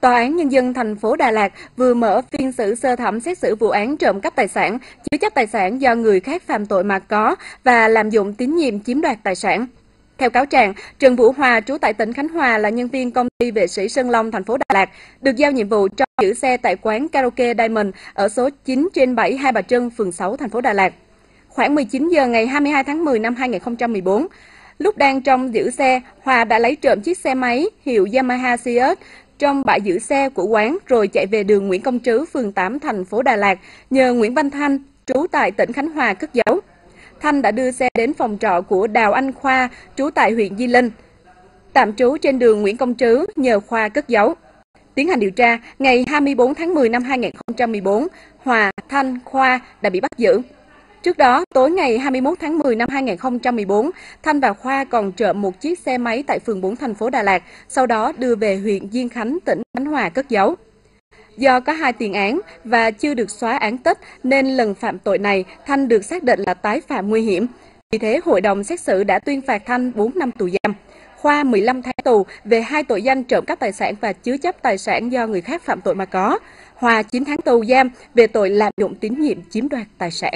Tòa án Nhân dân thành phố Đà Lạt vừa mở phiên xử sơ thẩm xét xử vụ án trộm cắp tài sản, chứa chấp tài sản do người khác phạm tội mà có và làm dụng tín nhiệm chiếm đoạt tài sản. Theo cáo trạng, Trần Vũ Hòa, trú tại tỉnh Khánh Hòa là nhân viên công ty vệ sĩ Sơn Long, thành phố Đà Lạt, được giao nhiệm vụ cho giữ xe tại quán karaoke Diamond ở số 9 trên 7 Hai Bà Trưng, phường 6, thành phố Đà Lạt. Khoảng 19 giờ ngày 22 tháng 10 năm 2014, lúc đang trong giữ xe, Hòa đã lấy trộm chiếc xe máy hiệu Yamaha Cius trong bãi giữ xe của quán rồi chạy về đường Nguyễn Công Trứ, phường 8, thành phố Đà Lạt, nhờ Nguyễn Văn Thanh, trú tại tỉnh Khánh Hòa cất giấu. Thanh đã đưa xe đến phòng trọ của Đào Anh Khoa, trú tại huyện Di Linh, tạm trú trên đường Nguyễn Công Trứ, nhờ Khoa cất giấu. Tiến hành điều tra, ngày 24 tháng 10 năm 2014, Hòa, Thanh, Khoa đã bị bắt giữ. Trước đó, tối ngày 21 tháng 10 năm 2014, Thanh và Khoa còn trộm một chiếc xe máy tại phường 4 thành phố Đà Lạt, sau đó đưa về huyện Diên Khánh, tỉnh Khánh Hòa cất giấu. Do có hai tiền án và chưa được xóa án tích nên lần phạm tội này Thanh được xác định là tái phạm nguy hiểm. Vì thế, hội đồng xét xử đã tuyên phạt Thanh 4 năm tù giam. Khoa 15 tháng tù về hai tội danh trộm cắp tài sản và chứa chấp tài sản do người khác phạm tội mà có. Hòa 9 tháng tù giam về tội lạm dụng tín nhiệm chiếm đoạt tài sản.